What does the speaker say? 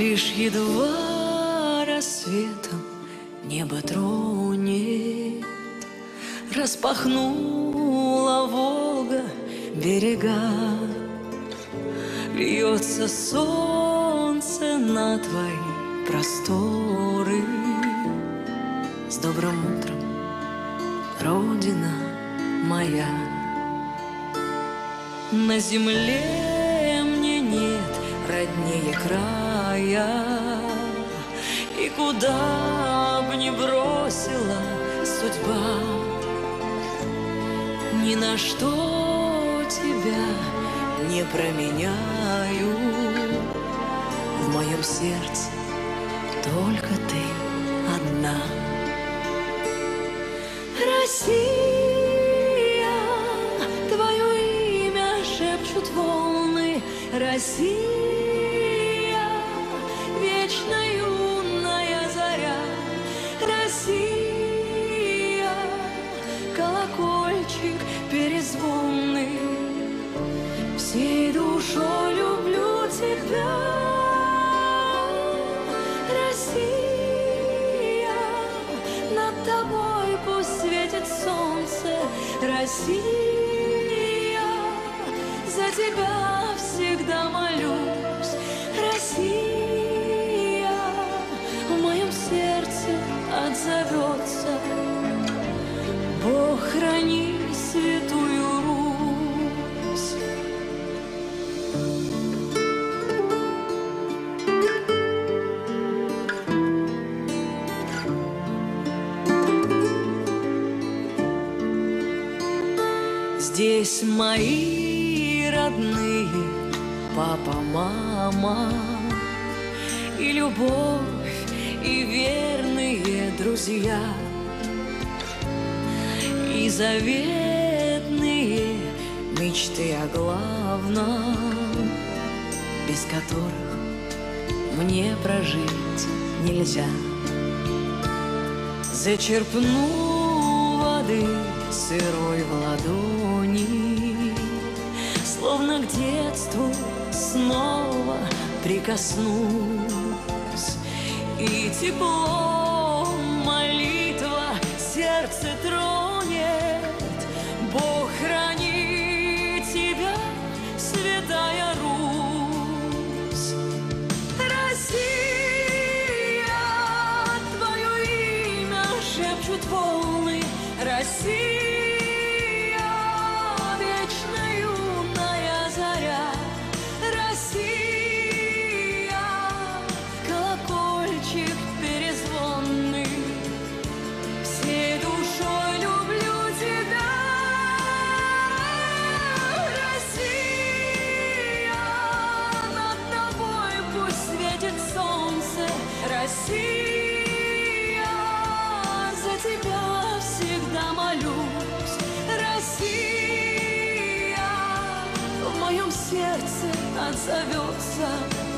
едва рассветом небо тронет, Распахнула Волга берега, Льется солнце на твои просторы. С добрым утром, Родина моя. На земле мне нет роднее края, И куда б ни бросила судьба, Ни на что тебя не променяю. В моем сердце только ты одна. Россия, твое имя шепчут волны. Россия, Всей душой люблю тебя. Россия, над тобой пусть светит солнце. Россия, за тебя всегда молюсь. Россия, в моем сердце отзовется. Бог храни святую Здесь мои родные, папа, мама, И любовь, и верные друзья, И заветные мечты о главном, Без которых мне прожить нельзя. Зачерпну воды сырой в ладони, Словно к детству снова прикоснусь. И тепло молитва сердце тронет. Бог храни тебя, святая Русь. Россия, твое имя шепчут волны. Россия, Россия, за тебя всегда молюсь. Россия, в моем сердце отзовется.